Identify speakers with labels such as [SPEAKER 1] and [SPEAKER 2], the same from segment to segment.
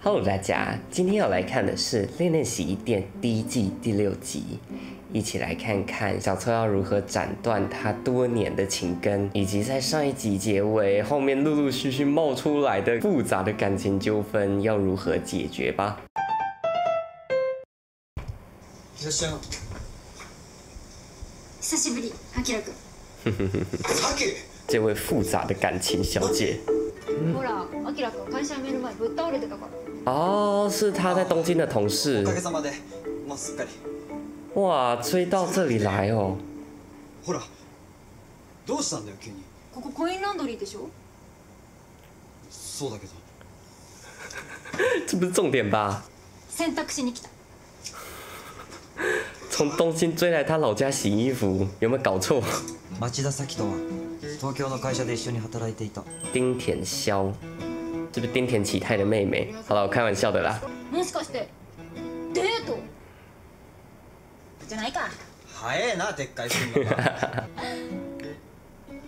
[SPEAKER 1] Hello，大家，今天要来看的是《恋恋洗衣店》第一季第六集，一起来看看小凑要如何斩断他多年的情根，以及在上一集结尾后面陆陆续续冒出来的复杂的感情纠纷要如何解决吧。
[SPEAKER 2] いらっしゃい
[SPEAKER 3] 久しぶりあきらくん
[SPEAKER 2] さけ
[SPEAKER 1] 这位复杂的感情小姐，
[SPEAKER 3] ほ らあきらくん会社辞める前ぶっ倒れてたから
[SPEAKER 1] 哦，是他在东京的同事
[SPEAKER 2] おか。げさまでもうすっかり
[SPEAKER 1] 哇，追到这里来哦，
[SPEAKER 2] ほらどうしたんだよ急に
[SPEAKER 3] ここコインランドリーでしょ
[SPEAKER 2] そうだけど
[SPEAKER 1] 这不是重点吧？
[SPEAKER 3] 洗濯しに来た
[SPEAKER 1] 从东京追来他老家洗衣服，有没有搞错？
[SPEAKER 4] 町田咲とは東京の会社で一緒に働いていた
[SPEAKER 1] 丁田萧， 这不是丁田启泰的妹妹？好了，我开玩笑的啦。
[SPEAKER 3] もしかしてデートじゃないか
[SPEAKER 2] 早えな撤回すんのが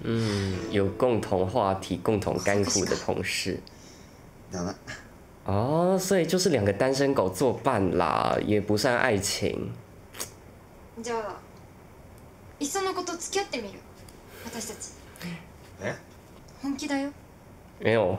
[SPEAKER 1] 嗯，有共同话题、共同甘苦的同事。
[SPEAKER 2] だな
[SPEAKER 1] 哦，所以就是两个单身狗作伴啦，也不算爱情。
[SPEAKER 3] じゃあいっそのこと付き合ってみる私たち
[SPEAKER 2] え
[SPEAKER 3] 本気だよ
[SPEAKER 1] 没有，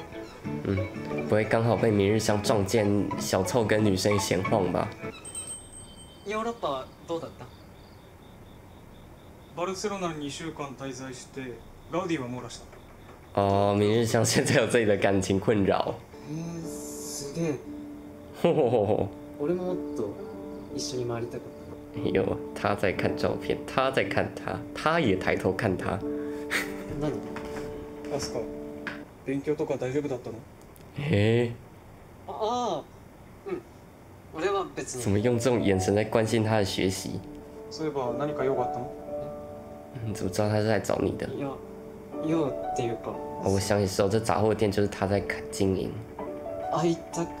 [SPEAKER 1] 嗯，不会刚好被明日香撞见小臭跟女生闲晃吧？
[SPEAKER 5] ヨーロッパはどうだったバルセロナに2週間滞在してガウディは網羅した
[SPEAKER 1] 哦，明日香现在有自己的感情困扰。
[SPEAKER 5] へえすげえ
[SPEAKER 1] 吼吼吼吼！
[SPEAKER 5] 俺ももっと一緒に回りたかっ
[SPEAKER 1] 有他在看照片，他在看他，他也抬头看他。
[SPEAKER 5] た何アスカ 勉強とか大丈夫だったの？
[SPEAKER 1] 诶，
[SPEAKER 5] ああうん。俺は別
[SPEAKER 1] 怎么用这种眼神在关心他的学习？
[SPEAKER 5] そういえば何か用があったの？
[SPEAKER 1] 你怎么知道他是来找你的？
[SPEAKER 5] いや用っていうか。
[SPEAKER 1] 哦我想起时候，这杂货店就是他在看经营。
[SPEAKER 5] 会いたくて。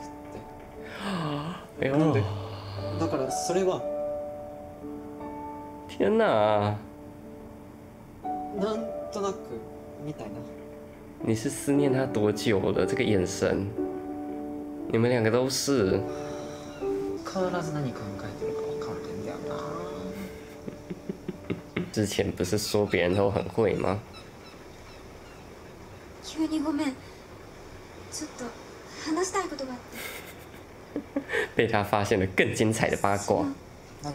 [SPEAKER 1] 哎呦，
[SPEAKER 5] なんで？だからそれは。
[SPEAKER 1] 天哪！
[SPEAKER 5] なんとなくみたいな
[SPEAKER 1] 你是思念他多久了？这个眼神，你们两个都是。
[SPEAKER 5] 変わらず何考えてるか分かんねえんだよな
[SPEAKER 1] 之前不是说别人都很会吗？
[SPEAKER 3] 急にごめんちょっと話したいことがあって
[SPEAKER 1] 被他发现了更精彩的八卦。
[SPEAKER 5] 何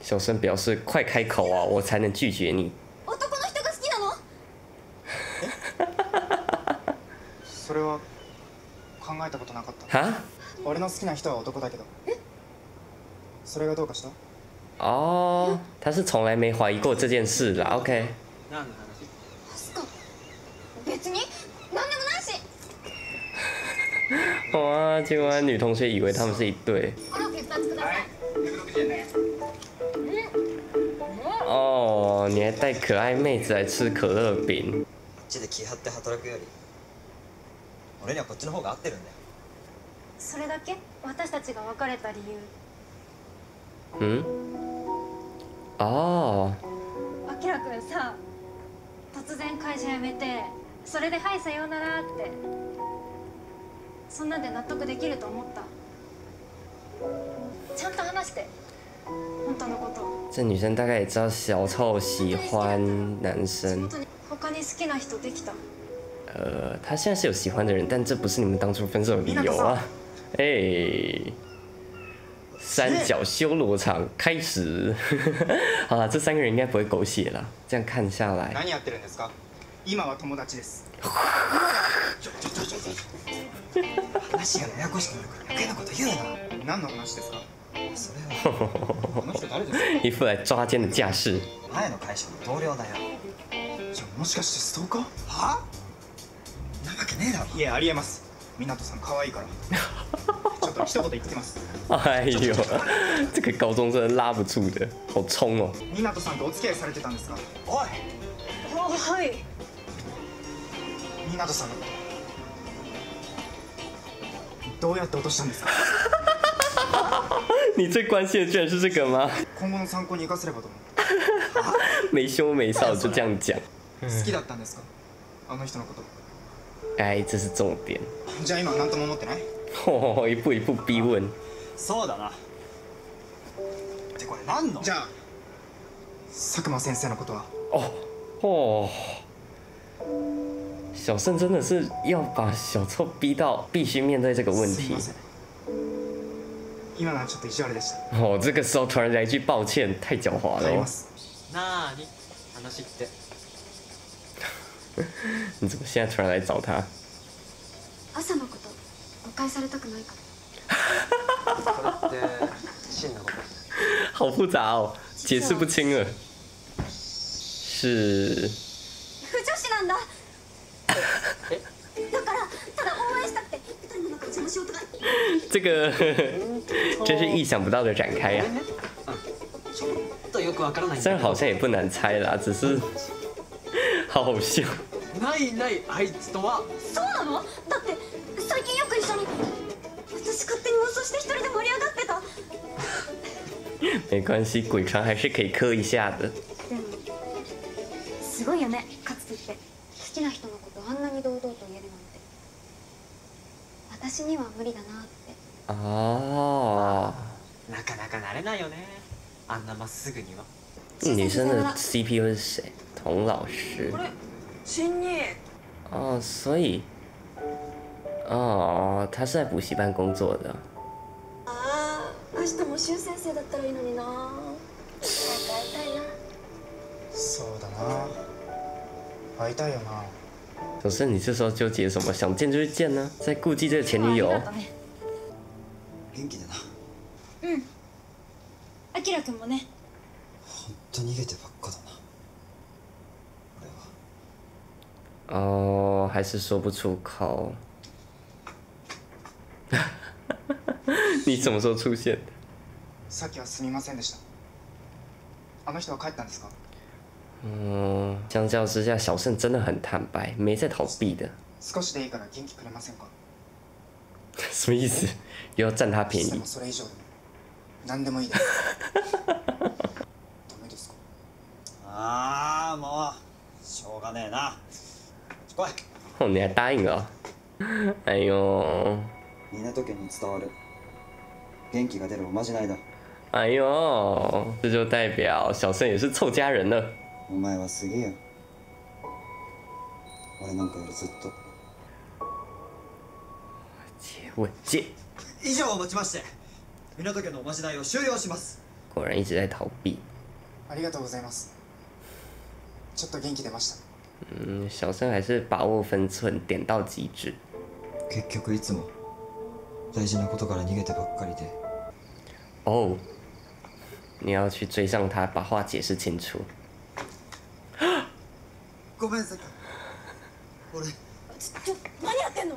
[SPEAKER 1] 小声表示：“快开口啊，我才能拒绝你。
[SPEAKER 6] それは考えたことなかった”
[SPEAKER 1] 哈？
[SPEAKER 6] 俺の好きな人は男だけど。それがどうかした？
[SPEAKER 1] 哦，他是从来没怀疑过这件事啦。OK，
[SPEAKER 5] 何の話？
[SPEAKER 3] アスカ別に？何でもないし。
[SPEAKER 1] 哇，结果女同学以为他们是一对。
[SPEAKER 3] コロッケ2つください。
[SPEAKER 1] 哦，你还带可爱妹子来吃可乐饼，
[SPEAKER 4] こっちで気張って働くより俺にはこっちの方が合ってるんだよ。
[SPEAKER 3] それだけ？私たちが別れた理由。
[SPEAKER 1] 嗯？哦，
[SPEAKER 3] あきらくんさ突然会社辞めてそれで「はいさようなら」って。そんなんで納得できると思った？ちゃんと話して。本当のこと。
[SPEAKER 1] 这女生大概也知道小臭喜欢男
[SPEAKER 3] 仕
[SPEAKER 1] 生。
[SPEAKER 3] 他に好きな人できた
[SPEAKER 1] 呃，她现在是有喜欢的人，但这不是你们当初分手的理由啊！哎，三角修罗场开始。好了，这三个人应该不会狗血了。这样看下来，
[SPEAKER 6] 何やってるんですか今は友達です
[SPEAKER 4] 話がややこしくなるから余計なこと言うな
[SPEAKER 6] 何の話ですか
[SPEAKER 4] それは
[SPEAKER 6] この人誰ですか
[SPEAKER 1] 一副来抓奸的架勢。
[SPEAKER 4] わけねえだろ
[SPEAKER 6] いやありえます。湊さん可愛いから。ちょっと一言言ってきます。
[SPEAKER 1] 哎呦，这个高中生拉不住的，好冲哦！
[SPEAKER 6] 湊さんとお付き合いされてたんですか？
[SPEAKER 4] おい。
[SPEAKER 3] あはい。
[SPEAKER 6] 湊さん。のことどうやって落としたんですか？
[SPEAKER 1] 你最关心的居然是这个吗？
[SPEAKER 6] 今後の参考に生かせればと思う。
[SPEAKER 1] 没羞没臊就这样讲，
[SPEAKER 6] 好。きだったんですかあの人のこと
[SPEAKER 1] 哎，这是重点。
[SPEAKER 6] じゃあ今何とも思ってない
[SPEAKER 1] 哦，一步一步逼问。
[SPEAKER 4] そうだなってこれ何の
[SPEAKER 6] じゃあ佐久間先生のことは
[SPEAKER 1] 哦哦，小盛真的是要把小臭逼到必须面对这个问题
[SPEAKER 6] すいま。せん今のはちょっと意地悪でした
[SPEAKER 1] 哦，这个时候突然来一句抱歉，太狡猾了哦。
[SPEAKER 6] 帰ります
[SPEAKER 4] なーに話って
[SPEAKER 1] 你怎么现在突然来找他？
[SPEAKER 3] 朝のこと誤解されたくないから
[SPEAKER 4] それって真のこと
[SPEAKER 1] 好复杂哦，解释不清了。是
[SPEAKER 3] 不女子なんだだからただ応援したくて二人の中で邪魔しようとか
[SPEAKER 1] 这个，真是意想不到的展开呀、
[SPEAKER 4] ちょっとよくわからないん
[SPEAKER 1] 虽
[SPEAKER 4] だけど
[SPEAKER 1] 然好像也不难猜啦，只是 好好笑。
[SPEAKER 4] ないないあいつとは
[SPEAKER 3] そうなのだって最近よく一緒に私勝手に妄想して一人で盛り上がってた
[SPEAKER 1] 没关系，鬼船还是可以磕一下的。
[SPEAKER 3] でもすごいよね勝つって好きな人のことあんなに堂々と言えるなんて私には無理だなって
[SPEAKER 1] 哦，
[SPEAKER 4] なかなかなれないよねあんなまっすぐには
[SPEAKER 1] 女生的 CP 又是谁？ 童老师。
[SPEAKER 3] 新二
[SPEAKER 1] 哦，所以，哦，他是在补习班工作的。
[SPEAKER 3] ああ明日も修先生だったらいいのにな早く会いたいな
[SPEAKER 6] そうだな会いたいよな
[SPEAKER 1] 可是你这时候纠結什麼？想見就去見呢、在顧忌這個前女友。
[SPEAKER 3] ね
[SPEAKER 2] 元気でな
[SPEAKER 3] うんあきらくんもね
[SPEAKER 2] ほんと逃げてばっかだな
[SPEAKER 1] 哦，還是說不出口。你什麼時候出現的？
[SPEAKER 6] さっきはすみませんでしたあの人は帰ったんですか
[SPEAKER 1] 嗯，相較之下，小盛真的很坦白，沒在逃避的。
[SPEAKER 6] 少しでいいから元気くれませんか
[SPEAKER 1] 什麼意思？又要佔他便宜
[SPEAKER 6] でも？それ以上でも何でもいいですダメですか
[SPEAKER 4] ああもうしょうがねえな 来い
[SPEAKER 1] 哦，你還答應了哦？哎呦，
[SPEAKER 2] 港家に伝わる。元気が出るおまじないだ。
[SPEAKER 1] 哎呦，這就代表小盛也是湊家人了。
[SPEAKER 2] お前はすげえよ。俺なんかよりずっと。
[SPEAKER 1] 接吻戒，
[SPEAKER 4] 以上をもちまして港家のおまじないを終了します。
[SPEAKER 1] 果然一直在逃避。
[SPEAKER 6] ありがとうございます。ちょっと元気出ました
[SPEAKER 1] 嗯，小盛還是把握分寸，點到即止。
[SPEAKER 2] 結局いつも大事なことから逃げてばっかりで
[SPEAKER 1] 哦，你要去追上他，把話解釋清楚。
[SPEAKER 4] ごめんさき俺
[SPEAKER 3] ちょ何やってんの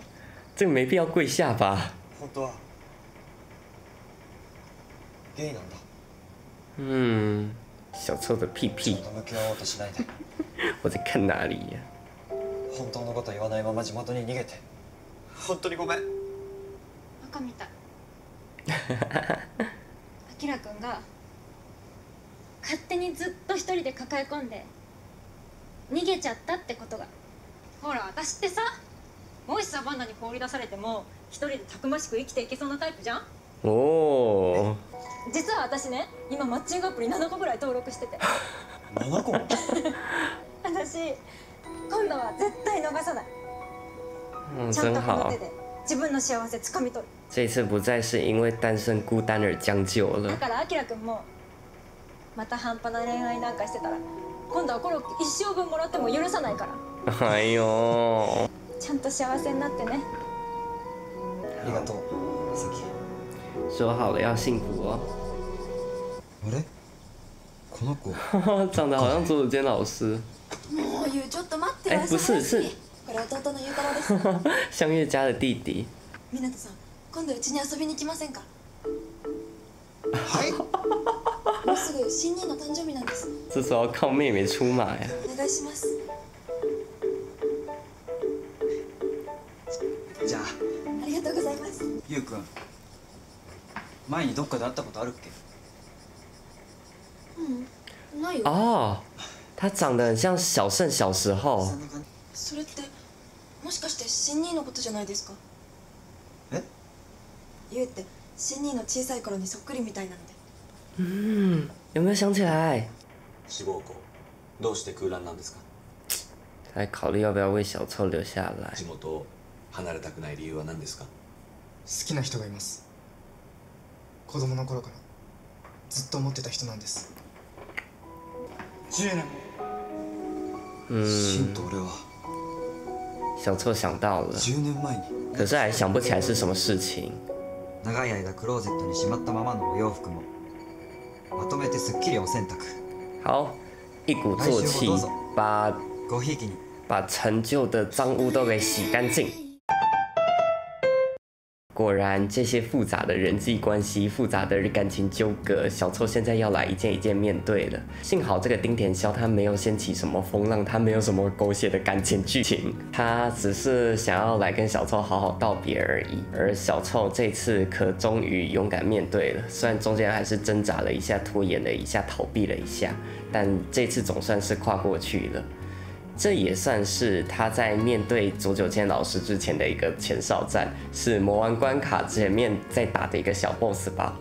[SPEAKER 1] 這個沒必要跪下吧？
[SPEAKER 4] 本当はゲイなんだ
[SPEAKER 1] 嗯，小臭的屁屁 我在看哪里呀、
[SPEAKER 4] 本当のこと言わないまま地元に逃げて。本当にごめん。
[SPEAKER 3] バカみたい。あきらくんが勝手にずっと一人で抱え込んで逃げちゃったってことが。ほら私ってさもしサバンナに放り出されても一人でたくましく生きていけそうなタイプじゃん？
[SPEAKER 1] 哦，
[SPEAKER 3] 実は私ね今マッチングアプリ7個ぐらい登録してて。
[SPEAKER 4] 7個も？
[SPEAKER 3] 私今度は絶対逃さない
[SPEAKER 1] 嗯，
[SPEAKER 3] ちゃん
[SPEAKER 1] 真好
[SPEAKER 3] とこの手。で自分の幸せつかみ取る
[SPEAKER 1] 这一次不再是因为单身孤单而将就
[SPEAKER 3] だ
[SPEAKER 1] 了。
[SPEAKER 3] からあきらくんもまた半端な恋愛なんかしてたら今度はコロッケ一生分もらっても許さないから
[SPEAKER 1] 哎呦，
[SPEAKER 3] ちゃんと幸せになってね
[SPEAKER 4] ありがとうさき
[SPEAKER 1] 说好了要幸福哦。
[SPEAKER 2] あれ？この子？
[SPEAKER 1] 长得好像左手间老师。哎不是是
[SPEAKER 3] これ
[SPEAKER 7] これ弟のゆうたろうです。
[SPEAKER 1] 相月家的弟弟。
[SPEAKER 7] 湊さん今度うちに遊びに来ませんか？
[SPEAKER 6] はい。
[SPEAKER 7] もうすぐ新任の誕生日なんです。
[SPEAKER 1] 这时候要靠妹妹出马呀。
[SPEAKER 7] お願いします。
[SPEAKER 2] じゃあ。
[SPEAKER 7] ありがとうございます。
[SPEAKER 2] ゆうくん前にどっかで会ったことあるっけ？
[SPEAKER 7] うんないよ。
[SPEAKER 1] 哦，他长得很像小胜小时候
[SPEAKER 2] そ。んな感じ
[SPEAKER 7] それってもしかして新任のことじゃないですか
[SPEAKER 2] え
[SPEAKER 7] ゆうって新任の小さい頃にそっくりみたいなので
[SPEAKER 1] 嗯，有没有想起来？
[SPEAKER 8] 志望校どうして空欄なんですか
[SPEAKER 1] 在考虑要不要为小臭留下来
[SPEAKER 8] 地。元を離れたくない理由は何ですか
[SPEAKER 6] 好きな人がいます子供の頃からずっと思ってた人なんです10年も
[SPEAKER 2] シン
[SPEAKER 1] 嗯，
[SPEAKER 2] と俺は
[SPEAKER 1] 小臭想到了，
[SPEAKER 2] 10年前に
[SPEAKER 1] 可是还想不起来是什么事情。
[SPEAKER 2] 長い間クローゼットにしまったままのお洋服もまとめてすっきりお洗濯
[SPEAKER 1] 好，一鼓作气把
[SPEAKER 2] ごひいきに
[SPEAKER 1] 把陈旧的脏污都给洗干净。 果然，这些复杂的人际关系、复杂的感情纠葛，小臭现在要来一件一件面对了。幸好这个丁田霄他没有掀起什么风浪，他没有什么狗血的感情剧情，他只是想要来跟小臭好好道别而已。而小臭这次可终于勇敢面对了，虽然中间还是挣扎了一下、拖延了一下、逃避了一下，但这次总算是跨过去了。这也算是他在面对佐久间老师之前的一个前哨战，是魔王关卡前面在打的一个小 BOSS 吧。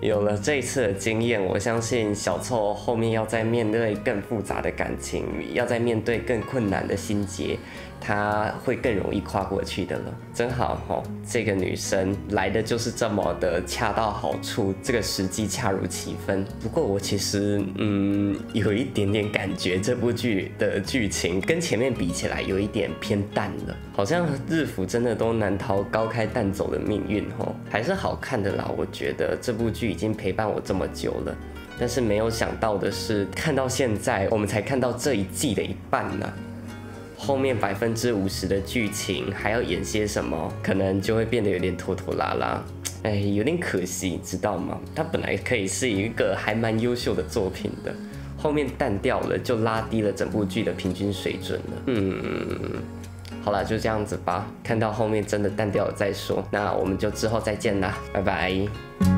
[SPEAKER 1] 有了这一次的经验，我相信小臭后面要在面对更复杂的感情，要在面对更困难的心结，他会更容易跨过去的了。真好哦，这个女生来的就是这么的恰到好处，这个时机恰如其分。不过我其实嗯有一点点感觉，这部剧的剧情跟前面比起来有一点偏淡了，好像日服真的都难逃高开淡走的命运哦，还是好看的啦。我觉得这部剧已经陪伴我这么久了。但是没有想到的是，看到现在我们才看到这一季的一半呢、后面百分之五十的剧情还要演些什么，可能就会变得有点拖拖拉拉，哎，有点可惜，知道吗？它本来可以是一个还蛮优秀的作品的，后面淡掉了，就拉低了整部剧的平均水准了。嗯，好了，就这样子吧，看到后面真的淡掉了再说。那我们就之后再见啦，拜拜。